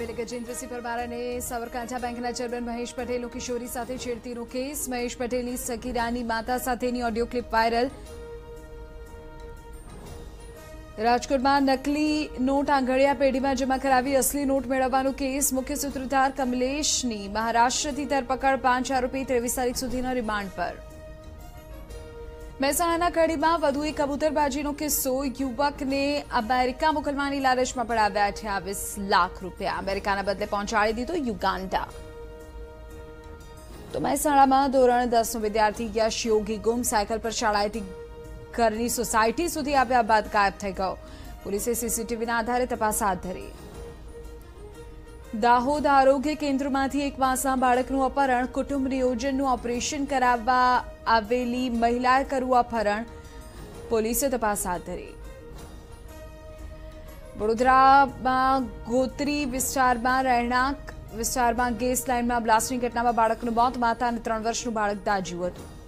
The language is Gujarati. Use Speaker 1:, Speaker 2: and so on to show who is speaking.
Speaker 1: એમએલએ ગજેન્દ્રસિંહ પરમાર અને સાબરકાંઠા બેંકના ચેરમેન મહેશ પટેલનો કિશોરી સાથે છેડતીનો કેસ. મહેશ પટેલની સગીરાની માતા સાથેની ઓડિયો ક્લિપ વાયરલ. રાજકોટમાં નકલી નોટ આંગળીયા પેઢીમાં જમા કરાવી અસલી નોટ મેળવવાનો કેસ. મુખ્ય સૂત્રધાર કમલેશની મહારાષ્ટ્રથી ધરપકડ પાંચ આરોપી ત્રેવીસ તારીખ સુધીના રિમાન્ડ પર. મહેસાણાના કડીમાં વધુ એક કબૂતરબાજીનો કિસ્સો. યુવકને અમેરિકા મોકલવાની લાલચમાં પડાવ્યા અઠ્યાવીસ લાખ રૂપિયા. અમેરિકાના બદલે પહોંચાડી દીધો યુગાન્ડા તો મહેસાણામાં ધોરણ દસનો વિદ્યાર્થી યશ યોગી ગુમ સાયકલ પર શાળાએથી ઘરની સોસાયટી સુધી આવ્યા બાદ ગાયબ થઈ ગયો. પોલીસે સીસીટીવીના આધારે તપાસ હાથ ધરી. દાહોદ આરોગ્ય કેન્દ્રમાંથી એક માસના બાળકનું અપહરણ, કુટુંબ નિયોજનનું ઓપરેશન કરાવવા આવેલી મહિલાએ કર્યું અપહરણ. પોલીસે તપાસ હાથ ધરી. વડોદરામાં ગોત્રી વિસ્તારમાં રહેણાંક વિસ્તારમાં ગેસ લાઇનમાં બ્લાસ્ટની ઘટનામાં બાળકનું મોત માતા અને ત્રણ વર્ષનું બાળક દાજ્યું હતું.